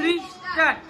três, quatro.